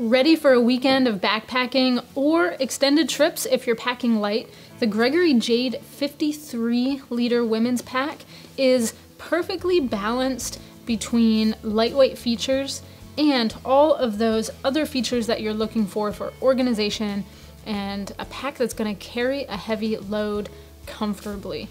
Ready for a weekend of backpacking or extended trips if you're packing light? The Gregory Jade 53 liter women's pack is perfectly balanced between lightweight features and all of those other features that you're looking for for organization and a pack that's going to carry a heavy load comfortably.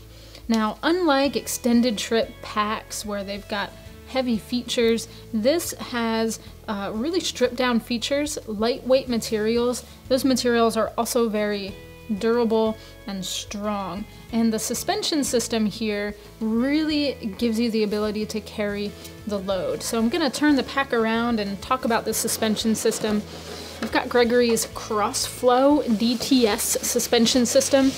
Now, unlike extended trip packs where they've got heavy features. This has uh, really stripped down features, lightweight materials. Those materials are also very durable and strong. And the suspension system here really gives you the ability to carry the load. So I'm gonna turn the pack around and talk about the suspension system. I've got Gregory's CrossFlow DTS suspension system.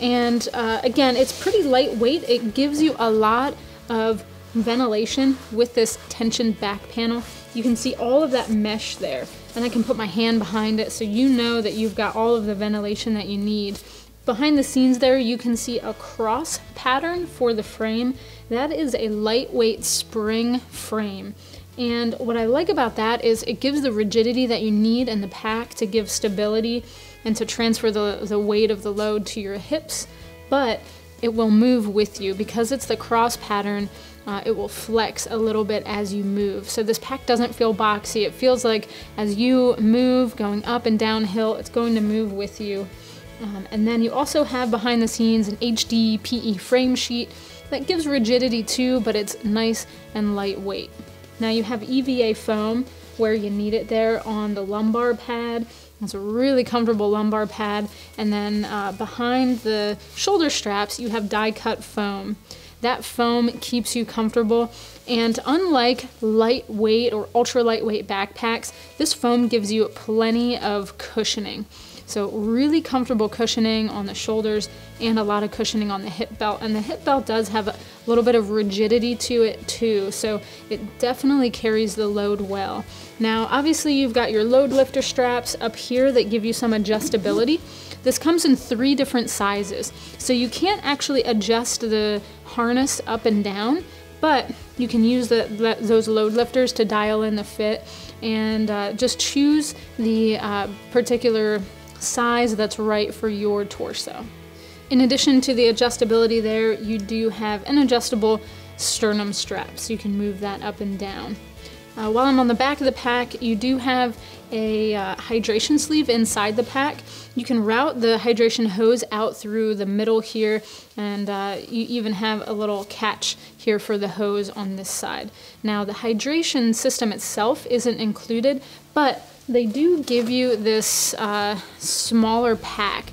And uh, again, it's pretty lightweight. It gives you a lot of ventilation with this tension back panel. You can see all of that mesh there and I can put my hand behind it so you know that you've got all of the ventilation that you need. Behind the scenes there you can see a cross pattern for the frame. That is a lightweight spring frame. And what I like about that is it gives the rigidity that you need in the pack to give stability and to transfer the, the weight of the load to your hips, but it will move with you because it's the cross pattern uh, it will flex a little bit as you move. So this pack doesn't feel boxy. It feels like as you move, going up and downhill, it's going to move with you. Um, and then you also have behind the scenes an HD PE frame sheet that gives rigidity too, but it's nice and lightweight. Now you have EVA foam where you need it there on the lumbar pad. It's a really comfortable lumbar pad. And then uh, behind the shoulder straps, you have die cut foam. That foam keeps you comfortable. And unlike lightweight or ultra lightweight backpacks, this foam gives you plenty of cushioning. So really comfortable cushioning on the shoulders and a lot of cushioning on the hip belt. And the hip belt does have a little bit of rigidity to it too. So it definitely carries the load well. Now, obviously you've got your load lifter straps up here that give you some adjustability. This comes in three different sizes. So you can't actually adjust the harness up and down, but you can use the, the, those load lifters to dial in the fit and uh, just choose the uh, particular size that's right for your torso. In addition to the adjustability there, you do have an adjustable sternum strap, so you can move that up and down. Uh, while I'm on the back of the pack, you do have a uh, hydration sleeve inside the pack. You can route the hydration hose out through the middle here, and uh, you even have a little catch here for the hose on this side. Now, the hydration system itself isn't included, but they do give you this uh, smaller pack.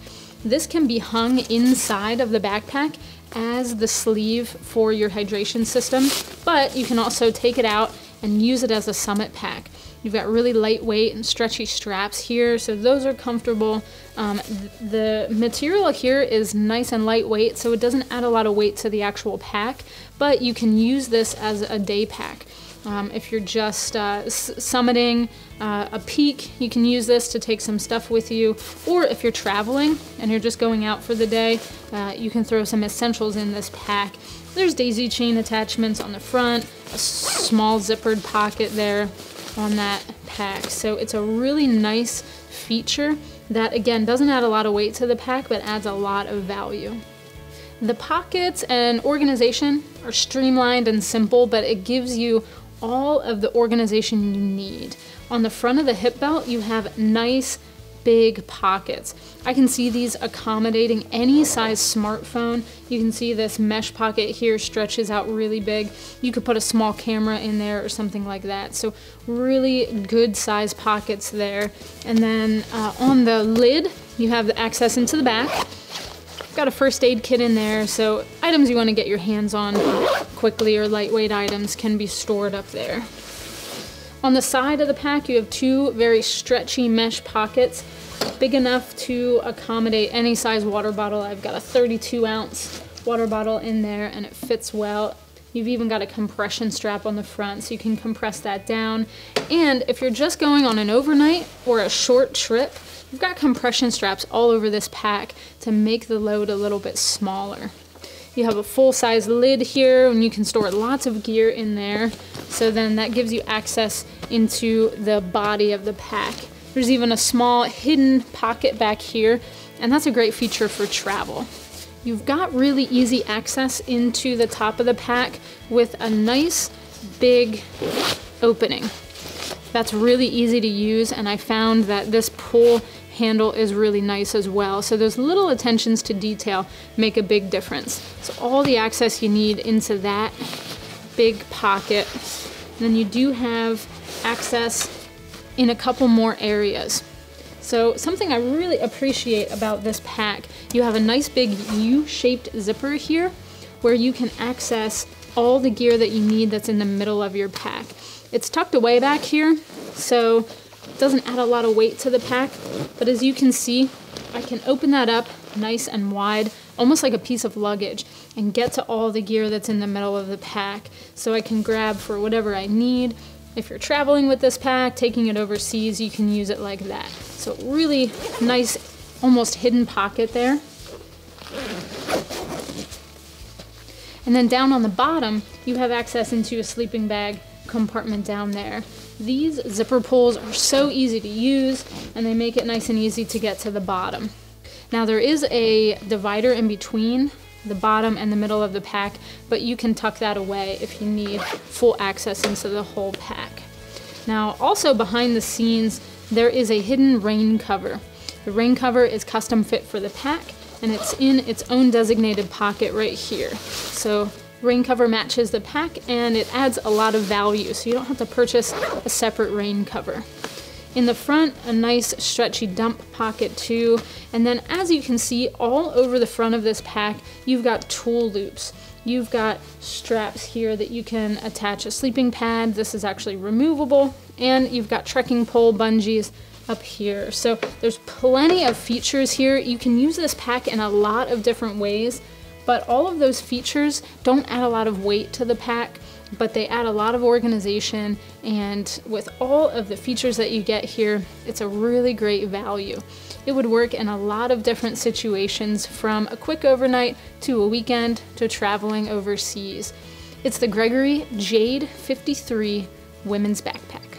This can be hung inside of the backpack as the sleeve for your hydration system, but you can also take it out and use it as a summit pack. You've got really lightweight and stretchy straps here, so those are comfortable. Um, the material here is nice and lightweight, so it doesn't add a lot of weight to the actual pack, but you can use this as a day pack. Um, if you're just uh, summiting uh, a peak, you can use this to take some stuff with you. Or if you're traveling and you're just going out for the day, uh, you can throw some essentials in this pack. There's daisy chain attachments on the front, a small zippered pocket there on that pack. So it's a really nice feature that again doesn't add a lot of weight to the pack but adds a lot of value. The pockets and organization are streamlined and simple but it gives you all of the organization you need. On the front of the hip belt you have nice big pockets. I can see these accommodating any size smartphone. You can see this mesh pocket here stretches out really big. You could put a small camera in there or something like that. So really good size pockets there. And then uh, on the lid, you have the access into the back. Got a first aid kit in there, so items you want to get your hands on quickly or lightweight items can be stored up there. On the side of the pack, you have two very stretchy mesh pockets, big enough to accommodate any size water bottle. I've got a 32 ounce water bottle in there and it fits well. You've even got a compression strap on the front so you can compress that down. And if you're just going on an overnight or a short trip, you've got compression straps all over this pack to make the load a little bit smaller. You have a full-size lid here and you can store lots of gear in there. So then that gives you access into the body of the pack. There's even a small hidden pocket back here, and that's a great feature for travel. You've got really easy access into the top of the pack with a nice big opening. That's really easy to use and I found that this pull handle is really nice as well. So those little attentions to detail make a big difference. So all the access you need into that big pocket. And then you do have access in a couple more areas. So something I really appreciate about this pack, you have a nice big U-shaped zipper here where you can access all the gear that you need that's in the middle of your pack. It's tucked away back here, so it doesn't add a lot of weight to the pack, but as you can see, I can open that up nice and wide, almost like a piece of luggage, and get to all the gear that's in the middle of the pack. So I can grab for whatever I need. If you're traveling with this pack, taking it overseas, you can use it like that. So really nice, almost hidden pocket there. And then down on the bottom, you have access into a sleeping bag compartment down there. These zipper pulls are so easy to use and they make it nice and easy to get to the bottom. Now there is a divider in between the bottom and the middle of the pack, but you can tuck that away if you need full access into the whole pack. Now also behind the scenes, there is a hidden rain cover. The rain cover is custom fit for the pack and it's in its own designated pocket right here. So rain cover matches the pack and it adds a lot of value so you don't have to purchase a separate rain cover. In the front, a nice stretchy dump pocket too. And then as you can see, all over the front of this pack, you've got tool loops. You've got straps here that you can attach a sleeping pad. This is actually removable. And you've got trekking pole bungees up here. So there's plenty of features here. You can use this pack in a lot of different ways, but all of those features don't add a lot of weight to the pack but they add a lot of organization and with all of the features that you get here, it's a really great value. It would work in a lot of different situations from a quick overnight to a weekend to traveling overseas. It's the Gregory Jade 53 Women's Backpack.